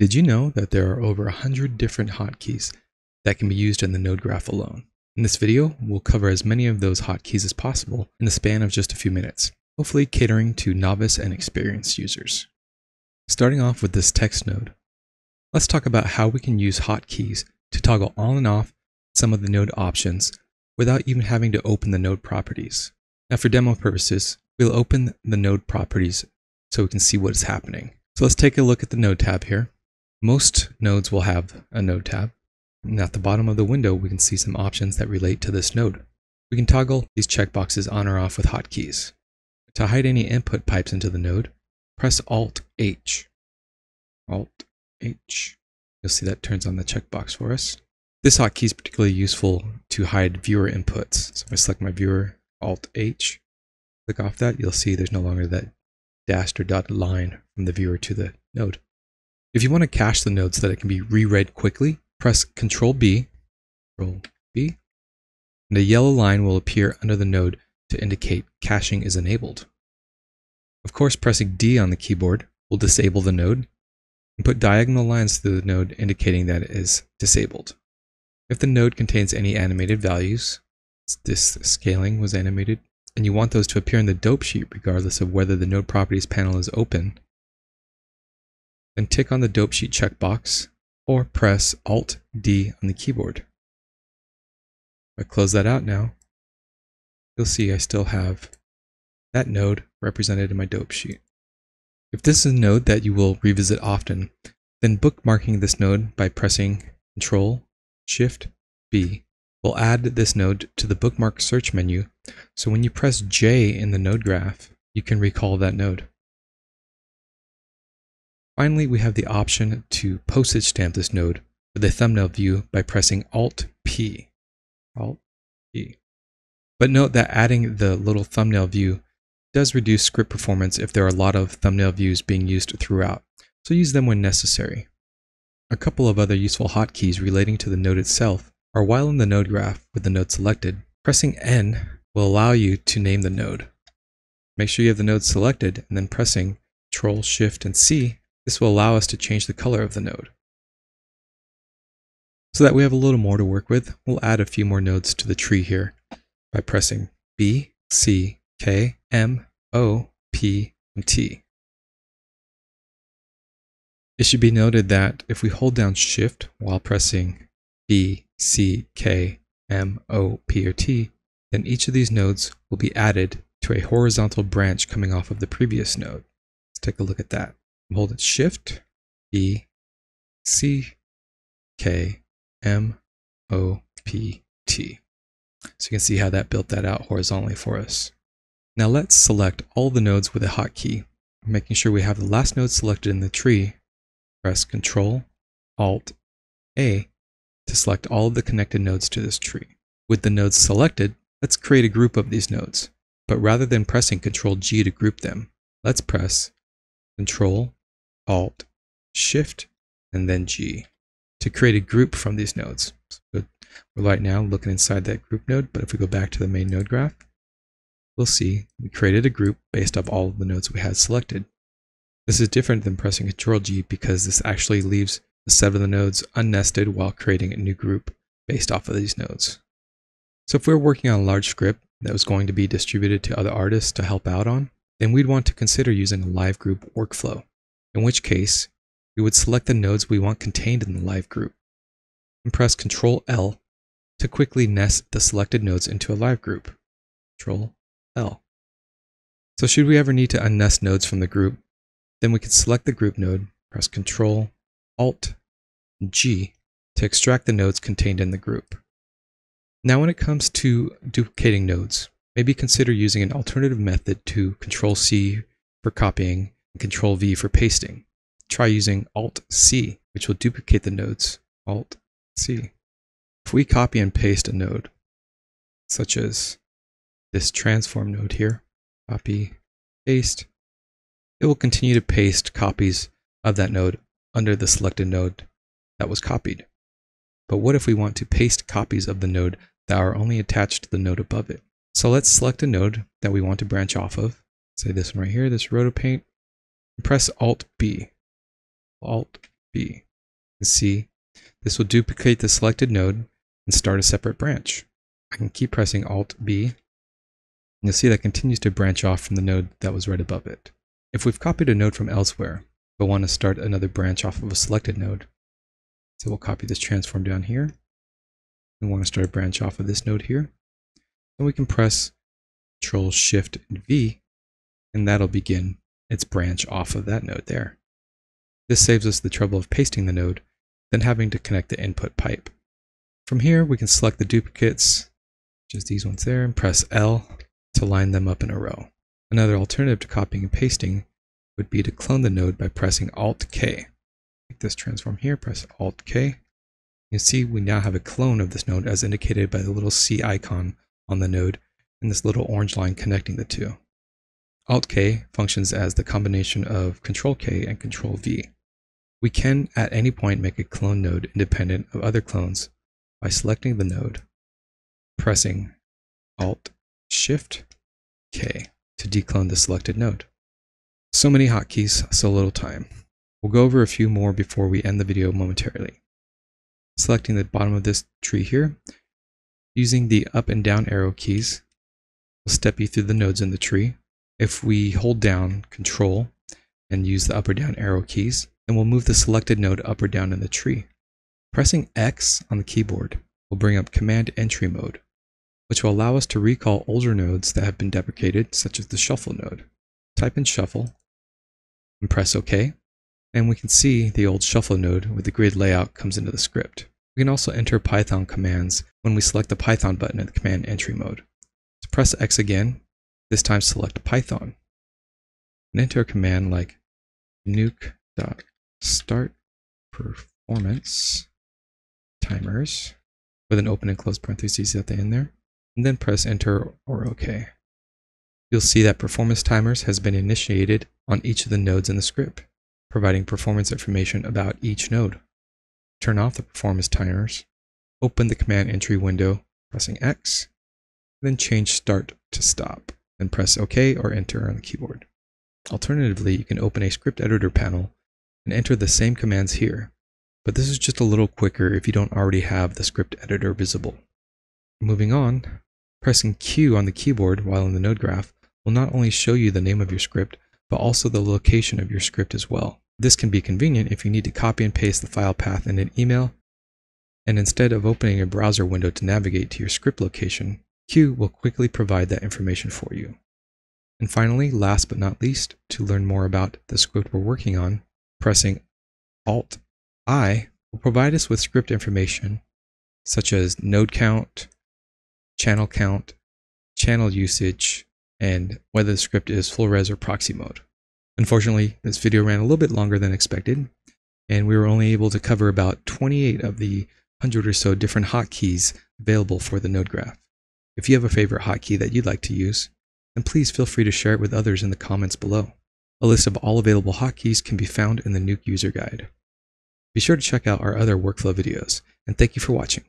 Did you know that there are over 100 different hotkeys that can be used in the node graph alone? In this video, we'll cover as many of those hotkeys as possible in the span of just a few minutes, hopefully catering to novice and experienced users. Starting off with this text node, let's talk about how we can use hotkeys to toggle on and off some of the node options without even having to open the node properties. Now for demo purposes, we'll open the node properties so we can see what is happening. So let's take a look at the node tab here. Most nodes will have a node tab. And at the bottom of the window, we can see some options that relate to this node. We can toggle these checkboxes on or off with hotkeys. To hide any input pipes into the node, press Alt H. Alt H. You'll see that turns on the checkbox for us. This hotkey is particularly useful to hide viewer inputs. So if I select my viewer, Alt H, click off that, you'll see there's no longer that dashed or dotted line from the viewer to the node. If you want to cache the node so that it can be reread quickly, press Ctrl B, Ctrl B, and a yellow line will appear under the node to indicate caching is enabled. Of course, pressing D on the keyboard will disable the node and put diagonal lines through the node indicating that it is disabled. If the node contains any animated values, this scaling was animated, and you want those to appear in the dope sheet regardless of whether the node properties panel is open, then tick on the dope sheet checkbox or press Alt D on the keyboard. If I close that out now, you'll see I still have that node represented in my dope sheet. If this is a node that you will revisit often, then bookmarking this node by pressing Ctrl Shift B will add this node to the bookmark search menu so when you press J in the node graph, you can recall that node. Finally, we have the option to postage stamp this node with a thumbnail view by pressing Alt P. Alt P. But note that adding the little thumbnail view does reduce script performance if there are a lot of thumbnail views being used throughout, so use them when necessary. A couple of other useful hotkeys relating to the node itself are while in the node graph with the node selected, pressing N will allow you to name the node. Make sure you have the node selected and then pressing Ctrl, Shift, and C. This will allow us to change the color of the node. So that we have a little more to work with, we'll add a few more nodes to the tree here by pressing B, C, K, M, O, P, and T. It should be noted that if we hold down Shift while pressing B, C, K, M, O, P, or T, then each of these nodes will be added to a horizontal branch coming off of the previous node. Let's take a look at that. Hold it Shift, E, C, K, M, O, P, T. So you can see how that built that out horizontally for us. Now let's select all the nodes with a hotkey, making sure we have the last node selected in the tree. Press Ctrl, Alt, A to select all of the connected nodes to this tree. With the nodes selected, Let's create a group of these nodes. But rather than pressing Ctrl G to group them, let's press Ctrl, Alt, Shift, and then G to create a group from these nodes. So we're right now looking inside that group node, but if we go back to the main node graph, we'll see we created a group based off all of the nodes we had selected. This is different than pressing Ctrl G because this actually leaves a set of the nodes unnested while creating a new group based off of these nodes. So if we're working on a large script that was going to be distributed to other artists to help out on, then we'd want to consider using a live group workflow, in which case we would select the nodes we want contained in the live group and press Ctrl L to quickly nest the selected nodes into a live group. Ctrl L. So should we ever need to unnest nodes from the group, then we could select the group node, press Ctrl Alt G to extract the nodes contained in the group. Now when it comes to duplicating nodes, maybe consider using an alternative method to Ctrl C for copying Control V for pasting. Try using Alt C, which will duplicate the nodes. Alt C. If we copy and paste a node, such as this transform node here, copy, paste, it will continue to paste copies of that node under the selected node that was copied. But what if we want to paste copies of the node that are only attached to the node above it. So let's select a node that we want to branch off of. Say this one right here, this rotopaint. Press Alt B. Alt B. And see, this will duplicate the selected node and start a separate branch. I can keep pressing Alt B. And you'll see that continues to branch off from the node that was right above it. If we've copied a node from elsewhere, but want to start another branch off of a selected node, so we'll copy this transform down here. We want to start a branch off of this node here. Then we can press Control Shift and V, and that'll begin its branch off of that node there. This saves us the trouble of pasting the node, then having to connect the input pipe. From here, we can select the duplicates, which is these ones there, and press L to line them up in a row. Another alternative to copying and pasting would be to clone the node by pressing Alt K. Take this transform here, press Alt K. You see we now have a clone of this node as indicated by the little C icon on the node and this little orange line connecting the two. Alt K functions as the combination of Control K and Control V. We can at any point make a clone node independent of other clones by selecting the node, pressing Alt Shift K to declone the selected node. So many hotkeys, so little time. We'll go over a few more before we end the video momentarily. Selecting the bottom of this tree here, using the up and down arrow keys will step you through the nodes in the tree. If we hold down Control and use the up or down arrow keys, then we'll move the selected node up or down in the tree. Pressing X on the keyboard will bring up Command Entry mode, which will allow us to recall older nodes that have been deprecated, such as the Shuffle node. Type in Shuffle and press OK, and we can see the old Shuffle node with the grid layout comes into the script. We can also enter Python commands when we select the Python button in the Command Entry mode. To press X again, this time select Python, and enter a command like nuke.start performance timers with an open and close parentheses at the end there, and then press enter or OK. You'll see that performance timers has been initiated on each of the nodes in the script, providing performance information about each node. Turn off the performance timers, open the command entry window, pressing X, then change start to stop, then press OK or enter on the keyboard. Alternatively, you can open a script editor panel and enter the same commands here, but this is just a little quicker if you don't already have the script editor visible. Moving on, pressing Q on the keyboard while in the node graph will not only show you the name of your script, but also the location of your script as well. This can be convenient if you need to copy and paste the file path in an email, and instead of opening a browser window to navigate to your script location, Q will quickly provide that information for you. And finally, last but not least, to learn more about the script we're working on, pressing Alt I will provide us with script information such as node count, channel count, channel usage, and whether the script is full res or proxy mode. Unfortunately, this video ran a little bit longer than expected, and we were only able to cover about 28 of the 100 or so different hotkeys available for the node graph. If you have a favorite hotkey that you'd like to use, then please feel free to share it with others in the comments below. A list of all available hotkeys can be found in the Nuke user guide. Be sure to check out our other workflow videos, and thank you for watching.